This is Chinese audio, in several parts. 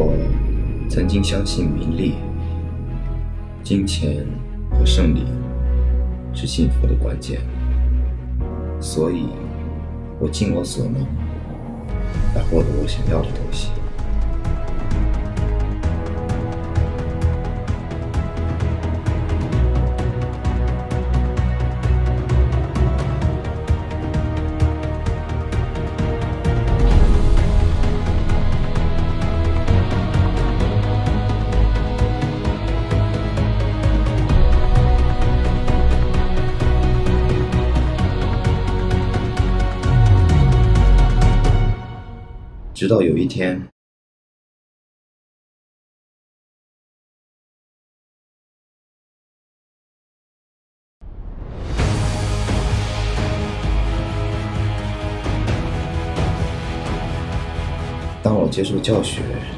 我曾经相信名利、金钱和胜利是幸福的关键，所以我尽我所能来获得我想要的东西。直到有一天，当我接受教学。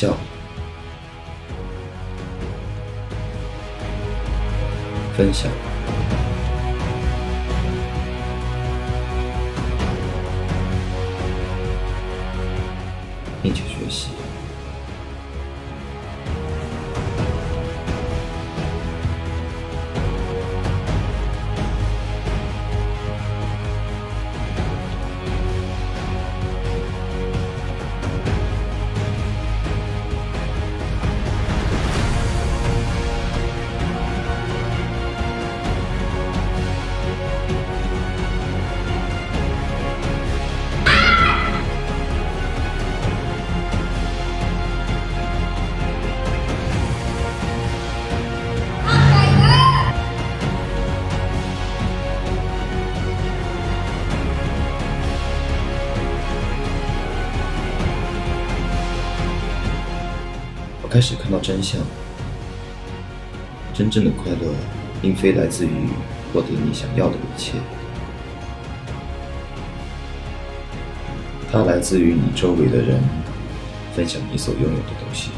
笑，分享，并且学习。开始看到真相，真正的快乐并非来自于获得你想要的一切，它来自于你周围的人分享你所拥有的东西。